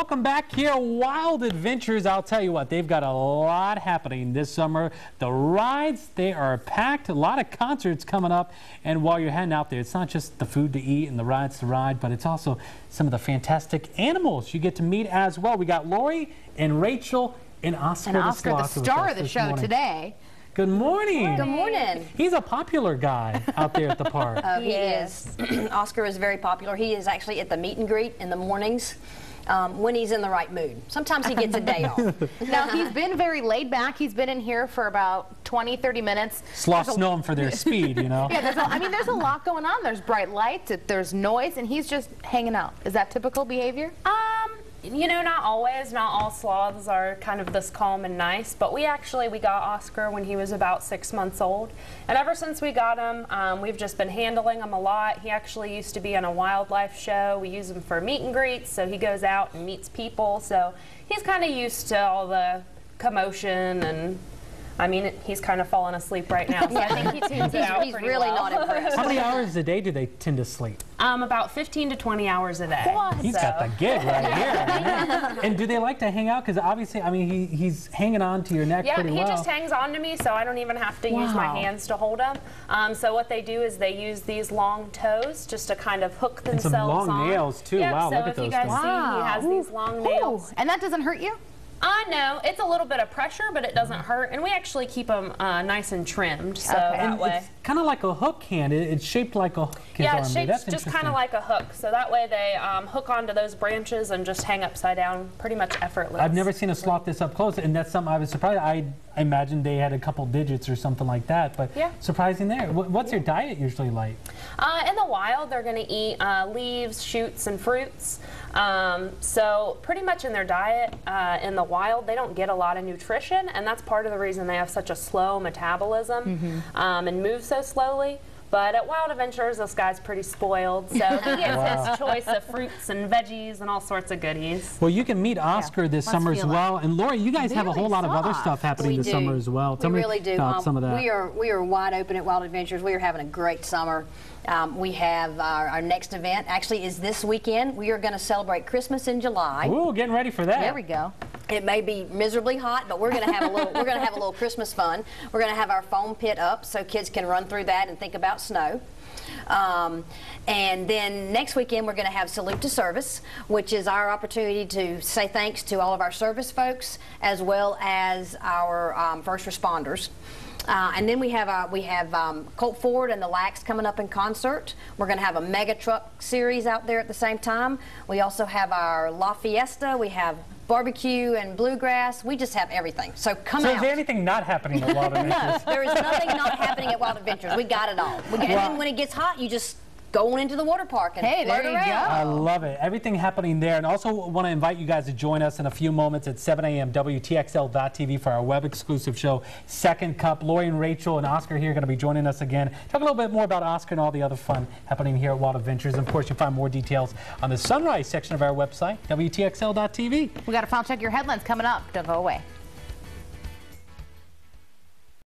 Welcome back here, Wild Adventures. I'll tell you what, they've got a lot happening this summer. The rides, they are packed. A lot of concerts coming up. And while you're heading out there, it's not just the food to eat and the rides to ride, but it's also some of the fantastic animals you get to meet as well. We got Lori and Rachel and Oscar, And Oscar, the Sloth with star of the show morning. today. Good morning. Good morning. He's a popular guy out there at the park. Uh, he is. Oscar is very popular. He is actually at the meet and greet in the mornings um, when he's in the right mood. Sometimes he gets a day off. Now, he's been very laid back. He's been in here for about 20, 30 minutes. Sloths There's know him for their speed, you know. Yeah, there's a, I mean, there's a lot going on. There's bright lights, there's noise, and he's just hanging out. Is that typical behavior? Um, you know, not always. Not all sloths are kind of this calm and nice. But we actually we got Oscar when he was about six months old, and ever since we got him, um, we've just been handling him a lot. He actually used to be on a wildlife show. We use him for meet and greets, so he goes out and meets people. So he's kind of used to all the commotion and. I mean, he's kind of falling asleep right now, so I think he tunes it out He's really well. not impressed. How many hours a day do they tend to sleep? Um, about 15 to 20 hours a day. He's got the gig right here. and do they like to hang out? Because obviously, I mean, he, he's hanging on to your neck Yeah, pretty he just hangs on to me, so I don't even have to use my hands to hold him. Um, so what they do is they use these long toes just to kind of hook And some themselves long on. nails, too. Yep, Wow, so look at if you those guys things. see, he has these long Ooh, and that doesn't hurt you? I know it's a little bit of pressure, but it doesn't hurt, and we actually keep them uh, nice and trimmed, so Okay. that and way. it's kind of like a hook hand. It, it's shaped like a hook. Yeah, it's shaped That's just kind of like a hook, so that way they um, hook onto those branches and just hang upside down, pretty much effortless. I've never seen a sloth this up close, and that's something I was surprised. I, I imagine they had a couple digits or something like that, but Yeah. surprising there. What, what's your diet usually like? Uh, in the wild, they're going to eat uh, leaves, shoots, and fruits. Um, so, pretty much in their diet, uh, in the wild, they don't get a lot of nutrition, and that's part of the reason they have such a slow metabolism um, and move so slowly. But at Wild Adventures, this guy's pretty spoiled, so he gets Wow. his choice of fruits and veggies and all sorts of goodies. Well, you can meet Oscar this must summer as feel it. well. And Lori, you guys have a Really whole lot of other stuff happening We this do. summer as well. Tell we me really do. about Um, some of that. We are we are wide open at Wild Adventures. We are having a great summer. Um, we have our, our next event actually is this weekend. We are going to celebrate Christmas in July. Ooh, getting ready for that. There we go. It may be miserably hot, but we're going to have a little. we're going to have a little Christmas fun. We're going to have our foam pit up so kids can run through that and think about snow. Um, and then next weekend we're going to have Salute to Service, which is our opportunity to say thanks to all of our service folks as well as our um, first responders. Uh, and then we have uh, we have um, Colt Ford and the Lacs coming up in concert. We're going to have a mega truck series out there at the same time. We also have our La Fiesta. We have barbecue and bluegrass. We just have everything. So come So out. is there anything not happening at Wild Adventures? there is nothing not happening at Wild Adventures. We got it all. We got, and then when it gets hot, you just go on into the water park and Hey, float there you around. go. I love it. Everything happening there. And also want to invite you guys to join us in a few moments at 7 a.m. WTXL.tv for our web exclusive show, Second Cup. Lori and Rachel and Oscar here are going to be joining us again. Talk a little bit more about Oscar and all the other fun happening here at Wild Adventures. And of course, you'll find more details on the Sunrise section of our website, WTXL.tv. We got a final check your headlines coming up. Don't go away.